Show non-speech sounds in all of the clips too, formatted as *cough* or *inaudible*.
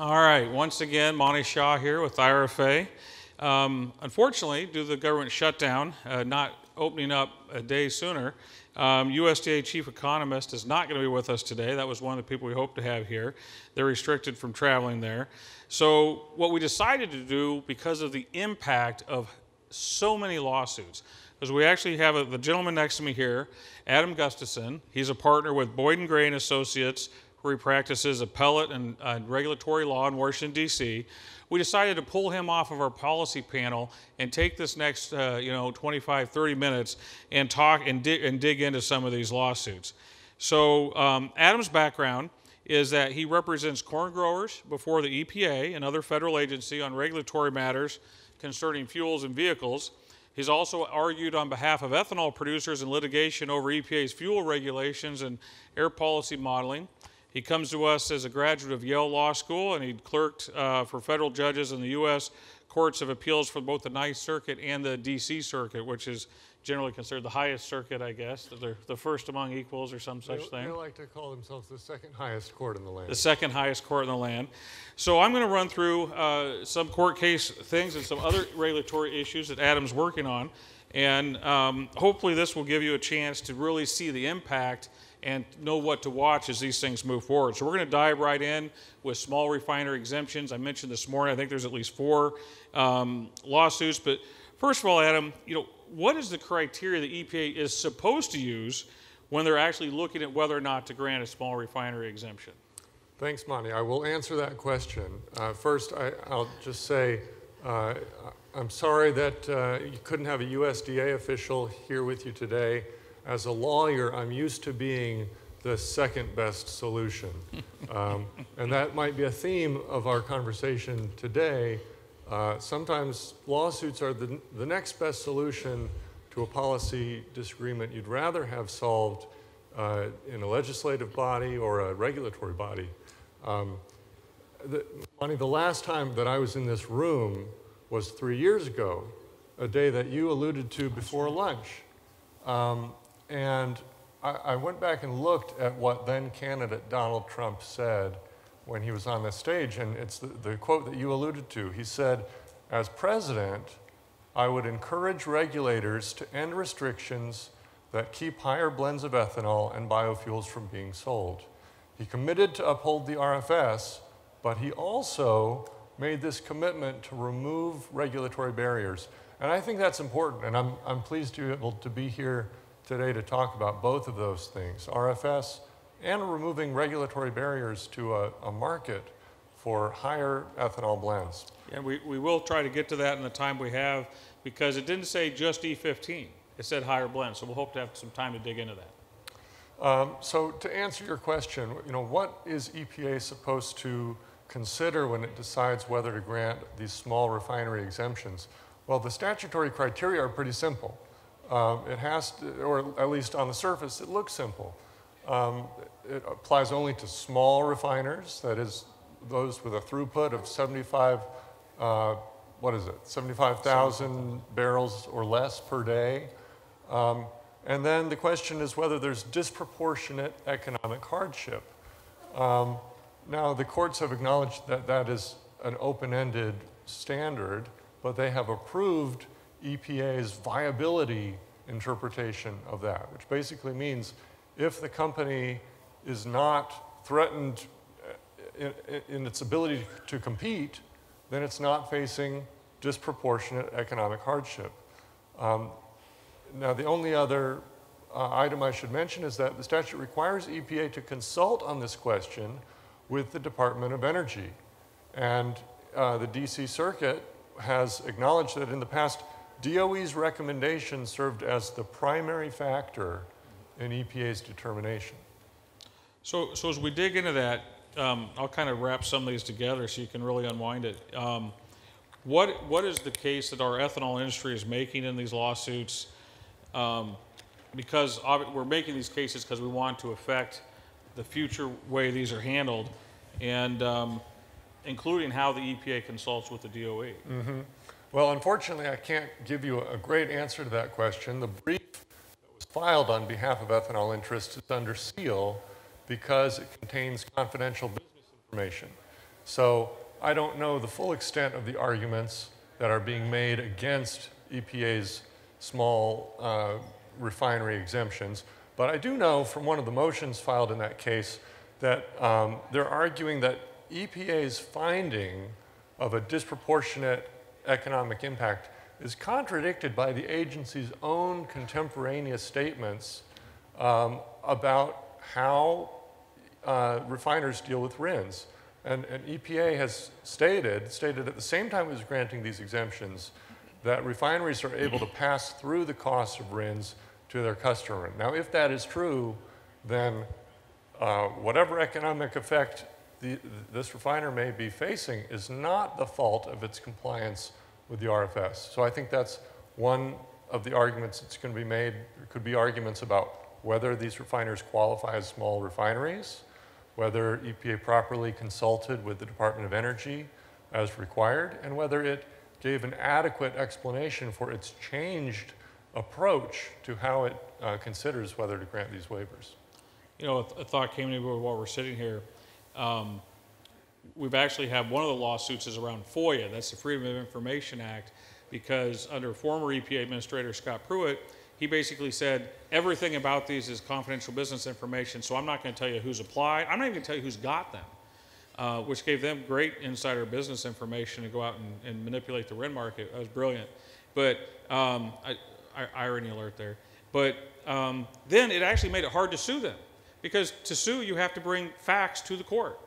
All right, once again, Monte Shaw here with IRFA. Um, unfortunately, due to the government shutdown, uh, not opening up a day sooner, um, USDA chief economist is not going to be with us today. That was one of the people we hoped to have here. They're restricted from traveling there. So, what we decided to do, because of the impact of so many lawsuits, because we actually have a, the gentleman next to me here, Adam Gustafson. He's a partner with Boyden Gray and Associates, where he practices appellate and uh, regulatory law in Washington, D.C we decided to pull him off of our policy panel and take this next, uh, you know, 25, 30 minutes and talk and, di- and dig into some of these lawsuits. So um, Adam's background is that he represents corn growers before the EPA and other federal agency on regulatory matters concerning fuels and vehicles. He's also argued on behalf of ethanol producers in litigation over EPA's fuel regulations and air policy modeling. He comes to us as a graduate of Yale Law School, and he clerked uh, for federal judges in the U.S. Courts of Appeals for both the Ninth Circuit and the D.C. Circuit, which is generally considered the highest circuit, I guess. They're the first among equals or some such they, thing. They like to call themselves the second highest court in the land. The second highest court in the land. So I'm going to run through uh, some court case things and some other regulatory issues that Adam's working on. And um, hopefully this will give you a chance to really see the impact and know what to watch as these things move forward. So we're going to dive right in with small refinery exemptions. I mentioned this morning, I think there's at least four um, lawsuits. But first of all, Adam, you know, what is the criteria the EPA is supposed to use when they're actually looking at whether or not to grant a small refinery exemption? Thanks, Monte. I will answer that question. Uh, first, I, will just say uh, I'm sorry that uh, you couldn't have a USDA official here with you today as a lawyer, I'm used to being the second best solution. *laughs* Um, and that might be a theme of our conversation today. Uh, sometimes lawsuits are the, the next best solution to a policy disagreement you'd rather have solved uh, in a legislative body or a regulatory body. Um, the, Monte, the last time that I was in this room was three years ago, a day that you alluded to before lunch. Um, and I, I went back and looked at what then candidate Donald Trump said when he was on the stage, and it's the, the quote that you alluded to. He said, As president, I would encourage regulators to end restrictions that keep higher blends of ethanol and biofuels from being sold. He committed to uphold the RFS, but he also made this commitment to remove regulatory barriers. And I think that's important, and I'm, I'm pleased to be able to be here today to talk about both of those things, RFS and removing regulatory barriers to a, a market for higher ethanol blends. And we, we will try to get to that in the time we have because it didn't say just E15. It said higher blends, so we'll hope to have some time to dig into that. Um, so to answer your question, you know, what is EPA supposed to consider when it decides whether to grant these small refinery exemptions? Well, the statutory criteria are pretty simple. Um, it has to, or at least on the surface, it looks simple. Um, it applies only to small refiners, that is, those with a throughput of 75, uh, what is it, 75,000 barrels or less per day. Um, and then the question is whether there's disproportionate economic hardship. Um, now, the courts have acknowledged that that is an open ended standard, but they have approved EPA's viability interpretation of that, which basically means if the company is not threatened in, in, its ability to compete, then it's not facing disproportionate economic hardship. Um, now, the only other uh, item I should mention is that the statute requires EPA to consult on this question with the Department of Energy. And uh, the DC Circuit has acknowledged that in the past, DOE's recommendation served as the primary factor in EPA's determination. So, so as we dig into that, um, I'll kind of wrap some of these together so you can really unwind it. Um, what, what is the case that our ethanol industry is making in these lawsuits? Um, because we're making these cases because we want to affect the future way these are handled, and um, including how the EPA consults with the DOE. Mm -hmm. Well, unfortunately, I can't give you a great answer to that question. The brief that was filed on behalf of ethanol interests is under seal because it contains confidential business information. So I don't know the full extent of the arguments that are being made against EPA's small uh, refinery exemptions, but I do know from one of the motions filed in that case that um, they're arguing that EPA's finding of a disproportionate economic impact is contradicted by the agency's own contemporaneous statements um, about how uh, refiners deal with RINs. And, and, EPA has stated, stated at the same time it was granting these exemptions, that refineries are able to pass through the cost of RINs to their customer. Now, if that is true, then uh, whatever economic effect the, this refiner may be facing is not the fault of its compliance with the RFS. So I think that's one of the arguments that's going to be made. There could be arguments about whether these refiners qualify as small refineries, whether EPA properly consulted with the Department of Energy as required, and whether it gave an adequate explanation for its changed approach to how it uh, considers whether to grant these waivers. You know, a, a thought came to me while we're sitting here. Um, we've actually had one of the lawsuits is around FOIA, that's the Freedom of Information Act, because under former EPA Administrator Scott Pruitt, he basically said everything about these is confidential business information, so I'm not going to tell you who's applied. I'm not even going to tell you who's got them, uh, which gave them great insider business information to go out and, and manipulate the RIN market. That was brilliant. But um, I, I, irony alert there. But um, then it actually made it hard to sue them because to sue you have to bring facts to the court.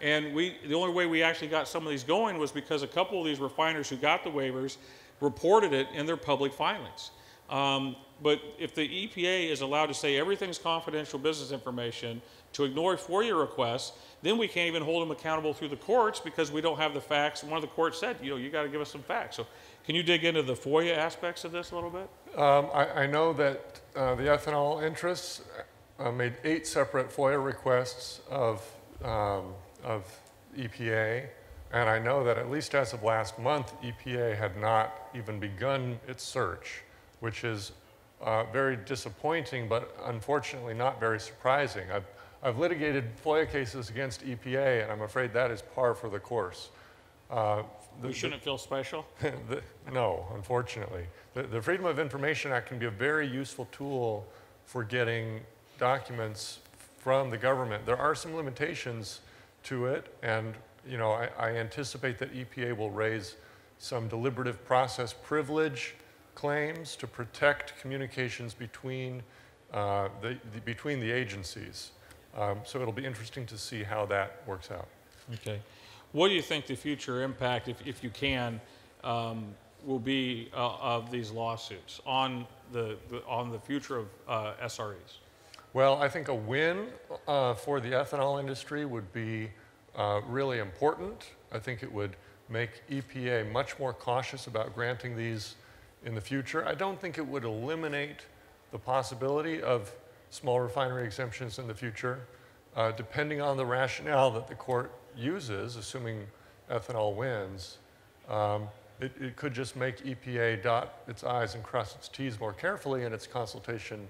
And we, the only way we actually got some of these going was because a couple of these refiners who got the waivers reported it in their public filings. Um, but if the EPA is allowed to say everything's confidential business information, to ignore FOIA requests, then we can't even hold them accountable through the courts because we don't have the facts. One of the courts said, you know, you got to give us some facts. So can you dig into the FOIA aspects of this a little bit? Um, I, I, know that uh, the ethanol interests uh, made eight separate FOIA requests of, um, of EPA. And I know that at least as of last month, EPA had not even begun its search, which is uh, very disappointing, but unfortunately not very surprising. I've, I've litigated FOIA cases against EPA, and I'm afraid that is par for the course. Uh, the, we shouldn't the, feel special? *laughs* the, no, unfortunately. The, the Freedom of Information Act can be a very useful tool for getting documents from the government. There are some limitations to it, and you know, I, I anticipate that EPA will raise some deliberative process privilege claims to protect communications between, uh, the, the, between the agencies. Um, so it'll be interesting to see how that works out. Okay. What do you think the future impact, if, if you can, um, will be uh, of these lawsuits on the, the, on the future of uh, SREs? Well, I think a win uh, for the ethanol industry would be uh, really important. I think it would make EPA much more cautious about granting these in the future. I don't think it would eliminate the possibility of small refinery exemptions in the future, uh, depending on the rationale that the court uses, assuming ethanol wins. Um, it, it, could just make EPA dot its I's and cross its T's more carefully in its consultation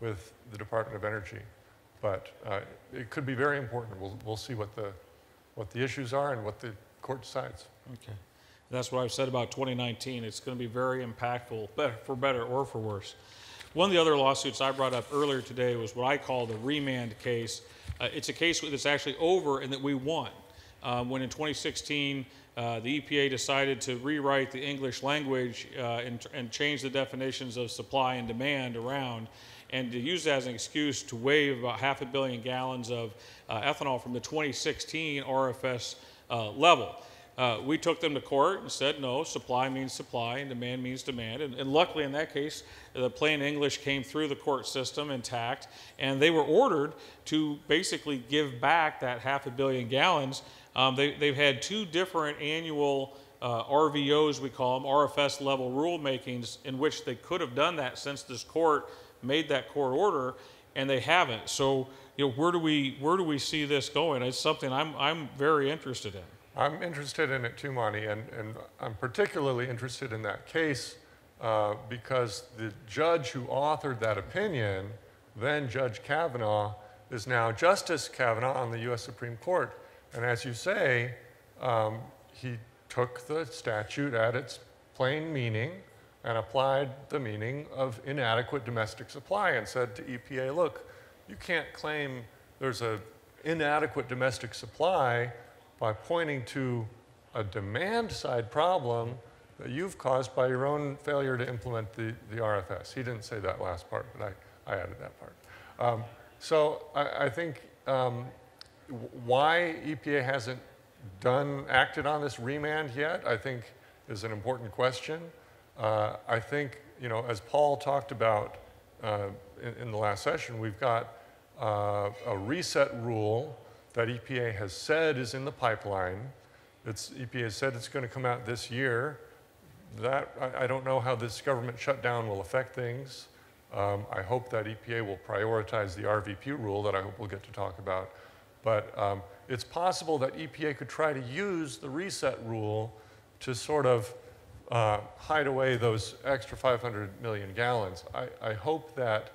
with the Department of Energy. But uh, it could be very important. We'll, we'll see what the, what the issues are and what the court decides. Okay. That's what I've said about 2019. It's going to be very impactful, for better or for worse. One of the other lawsuits I brought up earlier today was what I call the remand case. Uh, it's a case that's actually over and that we won. Um, when in 2016, uh, the EPA decided to rewrite the English language uh, and, and, change the definitions of supply and demand around, and to use that as an excuse to waive about half a billion gallons of uh, ethanol from the 2016 RFS uh, level. Uh, we took them to court and said, no, supply means supply and demand means demand. And, and, luckily, in that case, the plain English came through the court system intact, and they were ordered to basically give back that half a billion gallons. Um, they, have had two different annual uh, RVOs, we call them, RFS level rulemakings, in which they could have done that since this court made that court order, and they haven't. So, you know, where do we, where do we see this going? It's something I'm, I'm very interested in. I'm interested in it too, Monte, and, and I'm particularly interested in that case uh, because the judge who authored that opinion, then Judge Kavanaugh, is now Justice Kavanaugh on the U.S. Supreme Court. And as you say, um, he took the statute at its plain meaning and applied the meaning of inadequate domestic supply and said to EPA, look, you can't claim there's an inadequate domestic supply by pointing to a demand side problem that you've caused by your own failure to implement the, the RFS. He didn't say that last part, but I, I added that part. Um, so I, I think um, why EPA hasn't done, acted on this remand yet, I think is an important question. Uh, I think, you know, as Paul talked about uh, in, in, the last session, we've got uh, a reset rule that EPA has said is in the pipeline. It's, EPA said it's going to come out this year. That, I, I don't know how this government shutdown will affect things. Um, I hope that EPA will prioritize the RVP rule that I hope we'll get to talk about. But um, it's possible that EPA could try to use the reset rule to sort of uh, hide away those extra 500 million gallons. I, I hope that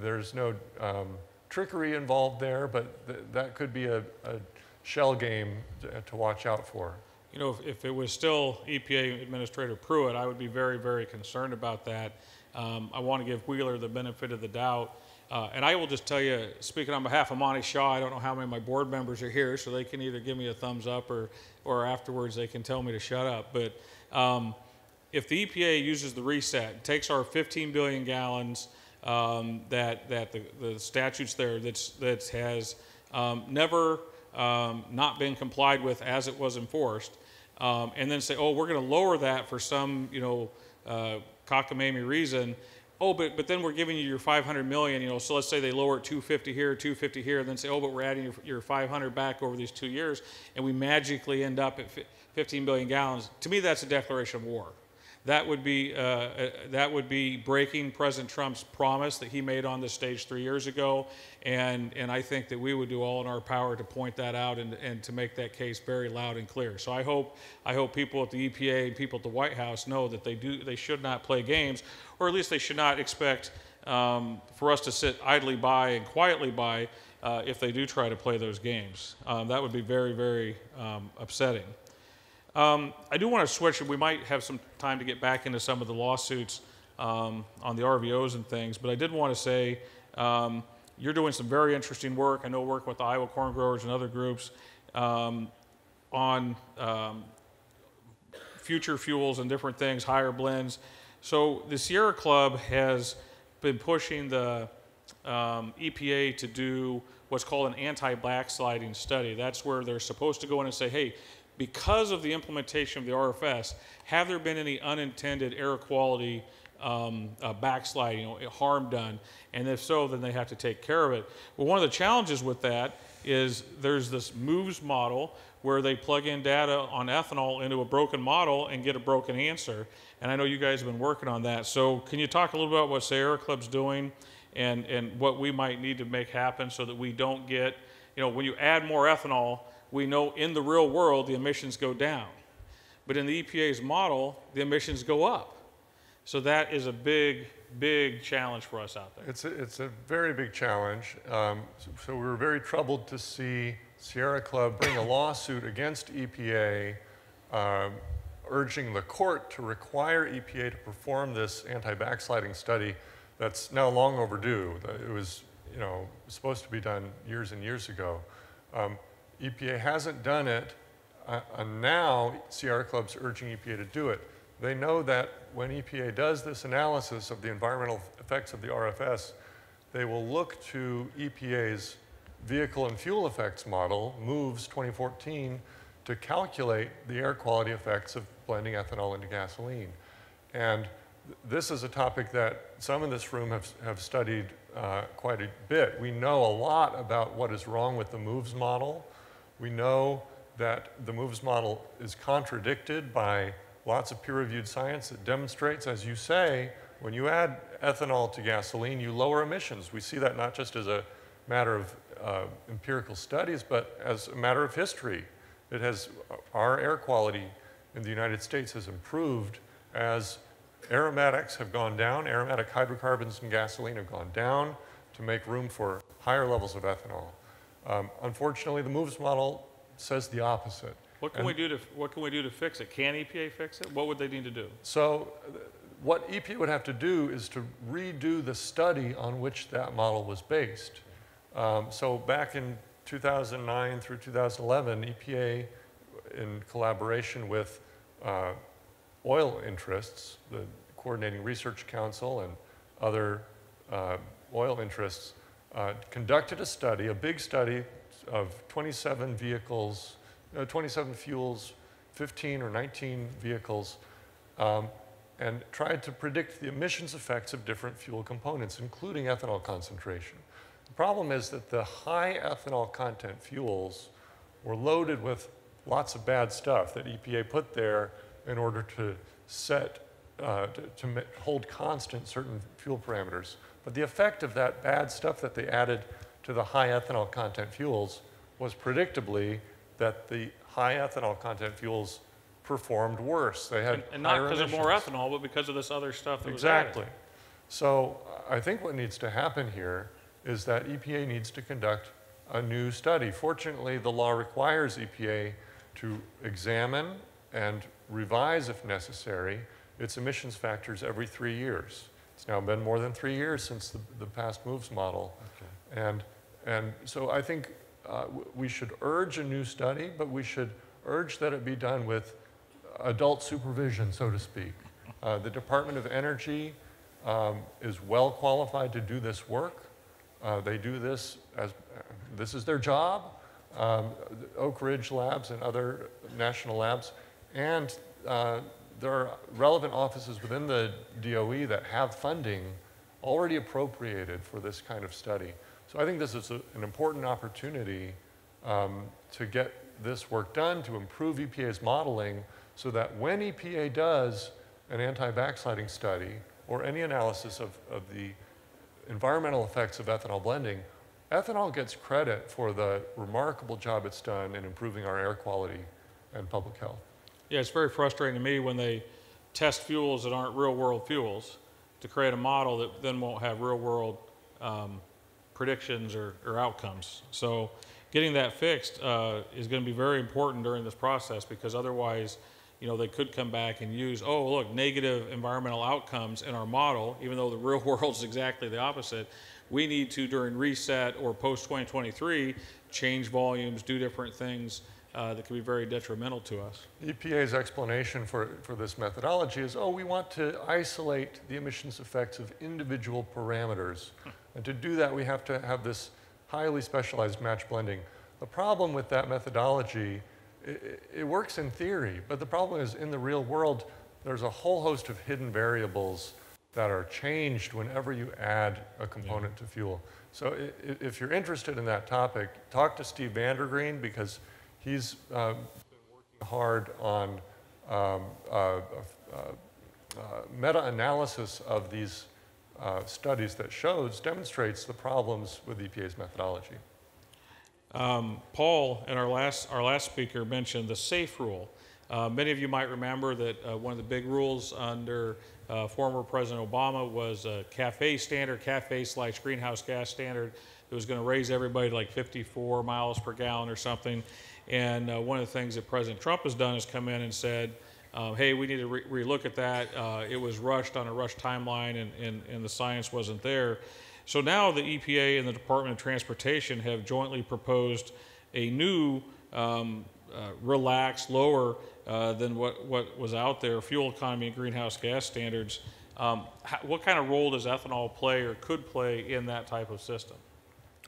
there's no um, trickery involved there, but th that could be a, a shell game to, to, watch out for. You know, if, if, it was still EPA Administrator Pruitt, I would be very, very concerned about that. Um, I want to give Wheeler the benefit of the doubt. Uh, and I will just tell you, speaking on behalf of Monte Shaw, I don't know how many of my board members are here, so they can either give me a thumbs up or, or afterwards they can tell me to shut up. But um, if the EPA uses the reset, takes our 15 billion gallons um, that, that the, the statutes there that's, that has um, never um, not been complied with as it was enforced, um, and then say, oh, we're going to lower that for some, you know, uh, cockamamie reason, oh, but, but then we're giving you your 500 million, you know, so let's say they lower it 250 here, 250 here, and then say, oh, but we're adding your, your 500 back over these two years, and we magically end up at 15 billion gallons. To me, that's a declaration of war that would be, uh, uh, that would be breaking President Trump's promise that he made on the stage three years ago. And, and I think that we would do all in our power to point that out and, and to make that case very loud and clear. So I hope, I hope people at the EPA and people at the White House know that they, do, they should not play games, or at least they should not expect um, for us to sit idly by and quietly by uh, if they do try to play those games. Um, that would be very, very um, upsetting. Um, I do want to switch, and we might have some time to get back into some of the lawsuits um, on the RVOs and things, but I did want to say um, you're doing some very interesting work. I know work with the Iowa corn growers and other groups um, on um, future fuels and different things, higher blends. So the Sierra Club has been pushing the um, EPA to do what's called an anti-backsliding study. That's where they're supposed to go in and say, hey, because of the implementation of the RFS, have there been any unintended air quality um, uh, backsliding, you know, harm done? And if so, then they have to take care of it. Well, one of the challenges with that is there's this MOVES model where they plug in data on ethanol into a broken model and get a broken answer. And I know you guys have been working on that. So can you talk a little bit about what Sierra Club's doing and, and what we might need to make happen so that we don't get, you know, when you add more ethanol, we know in the real world the emissions go down. But in the EPA's model, the emissions go up. So that is a big, big challenge for us out there. It's a, it's a very big challenge. Um, so, so, we were very troubled to see Sierra Club bring a lawsuit against EPA, um, urging the court to require EPA to perform this anti-backsliding study that's now long overdue. It was, you know, supposed to be done years and years ago. Um, EPA hasn't done it, uh, and now Sierra Club's urging EPA to do it. They know that when EPA does this analysis of the environmental effects of the RFS, they will look to EPA's vehicle and fuel effects model, MOVES 2014, to calculate the air quality effects of blending ethanol into gasoline. And this is a topic that some in this room have, have studied uh, quite a bit. We know a lot about what is wrong with the MOVES model. We know that the MOVES model is contradicted by lots of peer-reviewed science that demonstrates, as you say, when you add ethanol to gasoline, you lower emissions. We see that not just as a matter of uh, empirical studies, but as a matter of history. It has, our air quality in the United States has improved as aromatics have gone down, aromatic hydrocarbons in gasoline have gone down to make room for higher levels of ethanol. Um, unfortunately, the MOVES model says the opposite. What can And- we do to, what can we do to fix it? Can EPA fix it? What would they need to do? So uh, what EPA would have to do is to redo the study on which that model was based. Um, so back in 2009 through 2011, EPA, in collaboration with uh, oil interests, the Coordinating Research Council and other uh, oil interests, uh, conducted a study, a big study of 27 vehicles, uh, 27 fuels, 15 or 19 vehicles, um, and tried to predict the emissions effects of different fuel components, including ethanol concentration. The problem is that the high ethanol content fuels were loaded with lots of bad stuff that EPA put there in order to set, uh, to, to hold constant certain fuel parameters. But the effect of that bad stuff that they added to the high ethanol content fuels was predictably that the high ethanol content fuels performed worse. They had And- And not because of more ethanol, but because of this other stuff that was added. Exactly. So I think what needs to happen here is that EPA needs to conduct a new study. Fortunately, the law requires EPA to examine and revise, if necessary, its emissions factors every three years. It's now been more than three years since the, the past moves model. And, and so I think uh, w- we should urge a new study, but we should urge that it be done with adult supervision, so to speak. Uh, the Department of Energy um, is well qualified to do this work. Uh, they do this as this is their job. Um, Oak Ridge Labs and other national labs, and uh, there are relevant offices within the DOE that have funding already appropriated for this kind of study. So I think this is a, an important opportunity um, to get this work done, to improve EPA's modeling, so that when EPA does an anti-backsliding study or any analysis of, of the environmental effects of ethanol blending, ethanol gets credit for the remarkable job it's done in improving our air quality and public health. Yeah, it's very frustrating to me when they test fuels that aren't real-world fuels to create a model that then won't have real-world um, predictions or, or outcomes. So getting that fixed uh, is going to be very important during this process because otherwise, you know, they could come back and use, oh, look, negative environmental outcomes in our model, even though the real *laughs* world's exactly the opposite. We need to, during reset or post 2023, change volumes, do different things uh, that can be very detrimental to us. EPA's explanation for, for this methodology is, oh, we want to isolate the emissions effects of individual parameters. And to do that, we have to have this highly specialized match blending. The problem with that methodology, it, it works in theory, but the problem is in the real world, there's a whole host of hidden variables that are changed whenever you add a component to fuel. So if you're interested in that topic, talk to Steve VanderGriend because he's um, been working hard on um, uh, uh, uh, meta-analysis of these uh, studies that shows, demonstrates the problems with EPA's methodology. Um, Paul, in our last, our last speaker, mentioned the SAFE rule. Uh, many of you might remember that uh, one of the big rules under uh, former President Obama was a CAFE standard, CAFE slash greenhouse gas standard. that was going to raise everybody to like 54 miles per gallon or something. And uh, one of the things that President Trump has done is come in and said, um, hey, we need to re- relook at that. Uh, it was rushed on a rushed timeline and, and, and the science wasn't there. So now the EPA and the Department of Transportation have jointly proposed a new, um, uh, relaxed, lower uh, than what, what was out there, fuel economy and greenhouse gas standards. Um, how, what kind of role does ethanol play or could play in that type of system?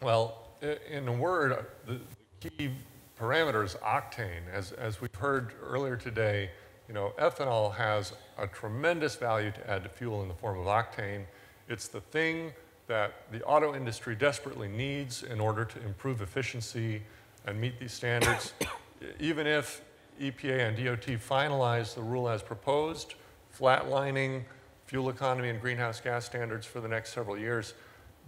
Well, in a word, the the key parameter is octane. As, as we've heard earlier today, you know, ethanol has a tremendous value to add to fuel in the form of octane. It's the thing that the auto industry desperately needs in order to improve efficiency and meet these standards. *coughs* Even if EPA and DOT finalize the rule as proposed, flatlining fuel economy and greenhouse gas standards for the next several years,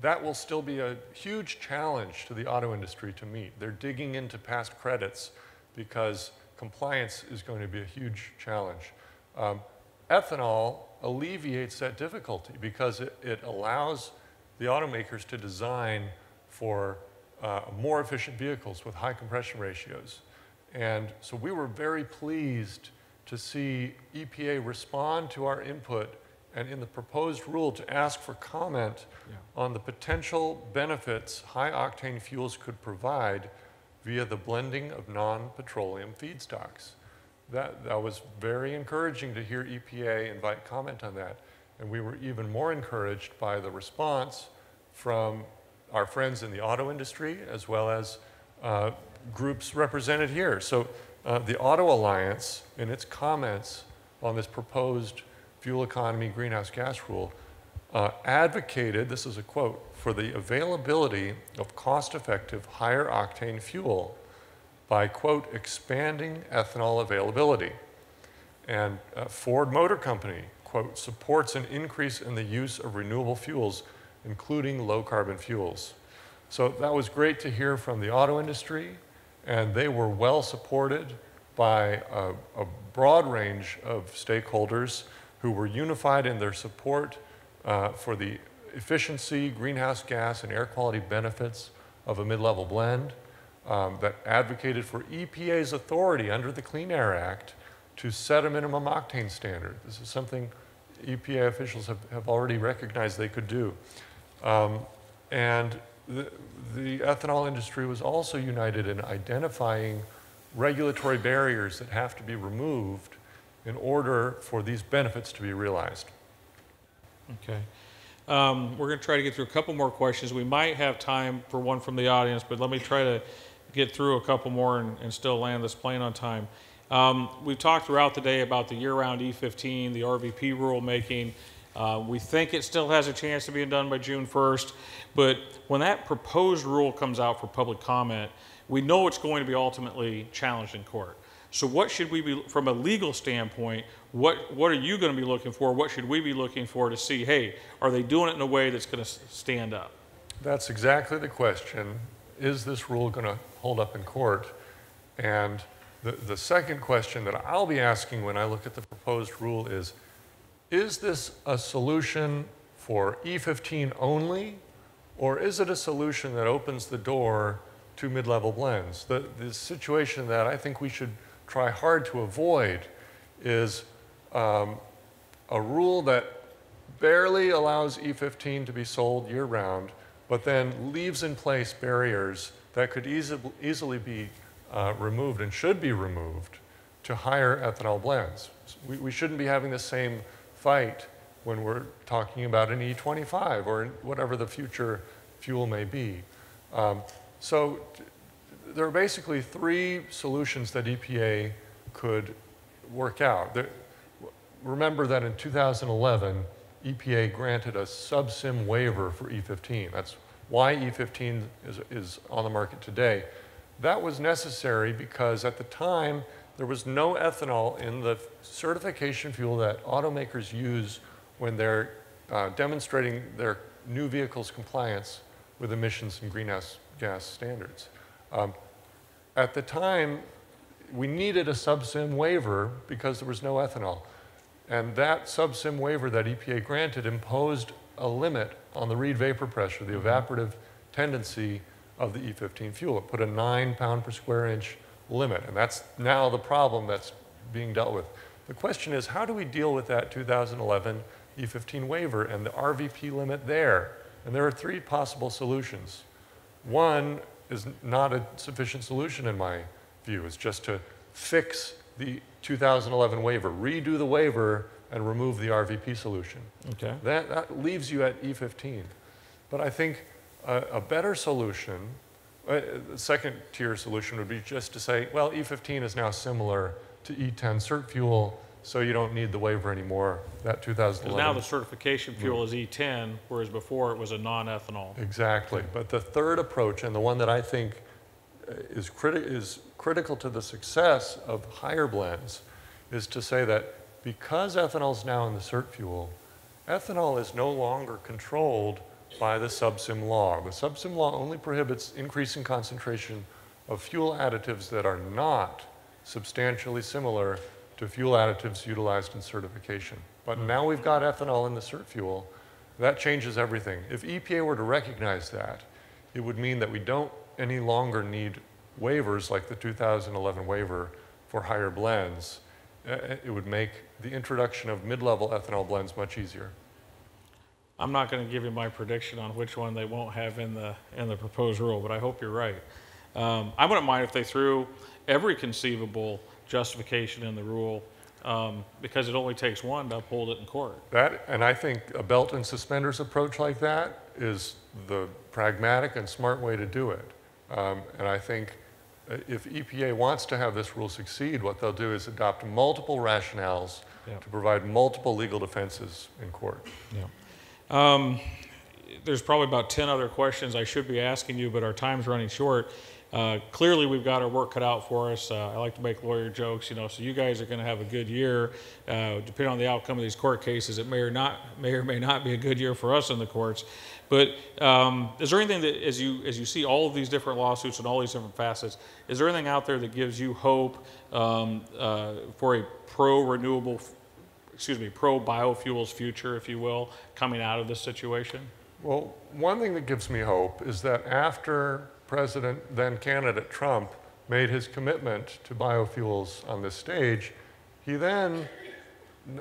that will still be a huge challenge to the auto industry to meet. They're digging into past credits because compliance is going to be a huge challenge. Um, ethanol alleviates that difficulty because it, it allows the automakers to design for uh, more efficient vehicles with high compression ratios. And so we were very pleased to see EPA respond to our input and in the proposed rule to ask for comment on the potential benefits high octane fuels could provide via the blending of non-petroleum feedstocks. That, that was very encouraging to hear EPA invite comment on that. And we were even more encouraged by the response from our friends in the auto industry as well as uh, groups represented here. So uh, the Auto Alliance, in its comments on this proposed fuel economy greenhouse gas rule, uh, advocated, this is a quote, for the availability of cost-effective higher octane fuel by, quote, expanding ethanol availability. And uh, Ford Motor Company, quote, supports an increase in the use of renewable fuels, including low carbon fuels. So that was great to hear from the auto industry, and they were well supported by a, a broad range of stakeholders who were unified in their support uh, for the efficiency, greenhouse gas, and air quality benefits of a mid-level blend, um, that advocated for EPA's authority under the Clean Air Act to set a minimum octane standard. This is something EPA officials have, have already recognized they could do. Um, and the, the ethanol industry was also united in identifying regulatory barriers that have to be removed in order for these benefits to be realized. Okay. Um, we're going to try to get through a couple more questions. We might have time for one from the audience, but let me try to get through a couple more and, and still land this plane on time. Um, we've talked throughout the day about the year-round E15, the RVP rulemaking. Uh, we think it still has a chance to be done by June 1st, but when that proposed rule comes out for public comment, we know it's going to be ultimately challenged in court. So what should we be, from a legal standpoint, what, what are you going to be looking for? What should we be looking for to see, hey, are they doing it in a way that's going to stand up? That's exactly the question. Is this rule going to hold up in court? And the, the second question that I'll be asking when I look at the proposed rule is, is this a solution for E15 only, or is it a solution that opens the door to mid-level blends? The, the situation that I think we should try hard to avoid is um, a rule that barely allows E15 to be sold year-round, but then leaves in place barriers that could easily be uh, removed and should be removed to higher ethanol blends. We, we shouldn't be having the same fight when we're talking about an E25 or whatever the future fuel may be. Um, so there are basically three solutions that EPA could work out. There, remember that in 2011, EPA granted a subsim waiver for E15. That's why E15 is, is on the market today. That was necessary because at the time, there was no ethanol in the certification fuel that automakers use when they're uh, demonstrating their new vehicles' compliance with emissions and greenhouse gas standards. Um, at the time, we needed a subsim waiver because there was no ethanol. And that subsim waiver that EPA granted imposed a limit on the Reid vapor pressure, the evaporative tendency of the E15 fuel. It put a nine pound per square inch limit, and that's now the problem that's being dealt with. The question is, how do we deal with that 2011 E15 waiver and the RVP limit there? And there are three possible solutions. One is not a sufficient solution in my view. It's just to fix the 2011 waiver, redo the waiver, and remove the RVP solution. Okay. That, that leaves you at E15. But I think a, a better solution, uh, the second tier solution would be just to say, well, E15 is now similar to E10 cert fuel, so you don't need the waiver anymore. That 2011. Now the certification fuel is E10, whereas before it was a non-ethanol. Exactly. But the third approach, and the one that I think uh, is, criti- is critical to the success of higher blends, is to say that because ethanol is now in the cert fuel, ethanol is no longer controlled by the subsim law. The subsim law only prohibits increasing concentration of fuel additives that are not substantially similar to fuel additives utilized in certification. But now we've got ethanol in the cert fuel. That changes everything. If EPA were to recognize that, it would mean that we don't any longer need waivers like the 2011 waiver for higher blends, uh, it would make the introduction of mid-level ethanol blends much easier. I'm not going to give you my prediction on which one they won't have in the, in the proposed rule, but I hope you're right. Um, I wouldn't mind if they threw every conceivable justification in the rule, um, because it only takes one to uphold it in court. That, and I think a belt and suspenders approach like that is the pragmatic and smart way to do it. Um, and I think uh, if EPA wants to have this rule succeed, what they'll do is adopt multiple rationales Yeah. to provide multiple legal defenses in court. Um, there's probably about 10 other questions I should be asking you, but our time's running short. Uh, clearly, we've got our work cut out for us. Uh, I like to make lawyer jokes, you know, so you guys are going to have a good year. Uh, depending on the outcome of these court cases, it may or not may or may not be a good year for us in the courts. But um, is there anything that, as you as you see all of these different lawsuits and all these different facets, is there anything out there that gives you hope um, uh, for a pro renewable excuse me, pro biofuels future, if you will, coming out of this situation? Well, one thing that gives me hope is that after President, then candidate Trump, made his commitment to biofuels on this stage, he then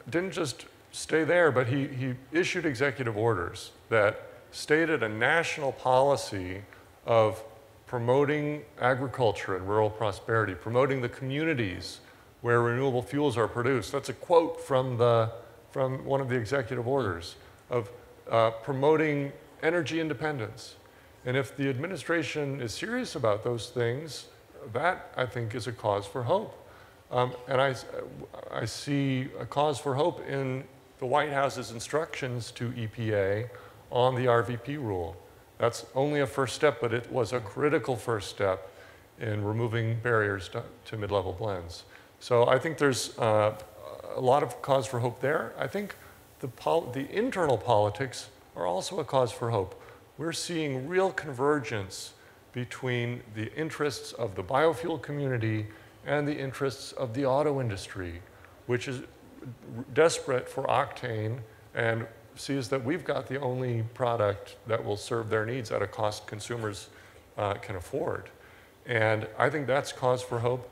didn't just stay there, but he, he issued executive orders that stated a national policy of promoting agriculture and rural prosperity, promoting the communities where renewable fuels are produced. That's a quote from, the, from one of the executive orders of uh, promoting energy independence. And if the administration is serious about those things, that I think is a cause for hope. Um, and I, I see a cause for hope in the White House's instructions to EPA on the RVP rule. That's only a first step, but it was a critical first step in removing barriers to, to mid-level blends. So I think there's uh, a lot of cause for hope there. I think the, the internal politics are also a cause for hope. We're seeing real convergence between the interests of the biofuel community and the interests of the auto industry, which is desperate for octane and sees that we've got the only product that will serve their needs at a cost consumers uh, can afford. And I think that's cause for hope.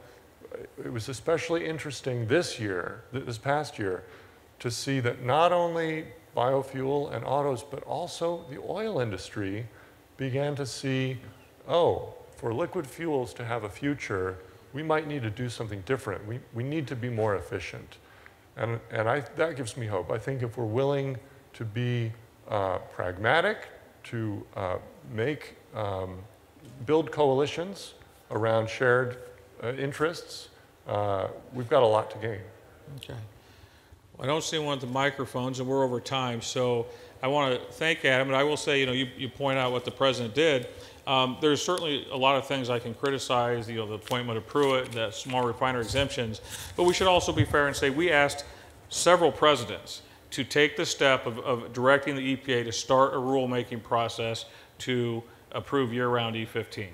It was especially interesting this year, this past year, to see that not only biofuel and autos, but also the oil industry began to see, oh, for liquid fuels to have a future, we might need to do something different. We, we need to be more efficient. And, and I, that gives me hope. I think if we're willing to be uh, pragmatic, to uh, make, um, build coalitions around shared uh, interests, uh, we've got a lot to gain. Okay. I don't see one at the microphones, and we're over time, so I want to thank Adam, and I will say, you know, you, you point out what the president did. Um, there's certainly a lot of things I can criticize, you know, the appointment of Pruitt, the small refiner exemptions, but we should also be fair and say we asked several presidents to take the step of, of directing the EPA to start a rulemaking process to approve year-round E15.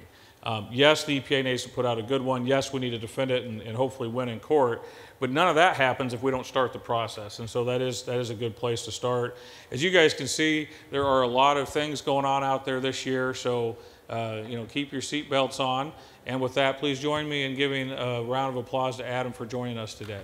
Um, yes, the EPA needs to put out a good one. Yes, we need to defend it and, and hopefully win in court. But none of that happens if we don't start the process. And so that is, that is a good place to start. As you guys can see, there are a lot of things going on out there this year. So, uh, you know, keep your seatbelts on. And with that, please join me in giving a round of applause to Adam for joining us today.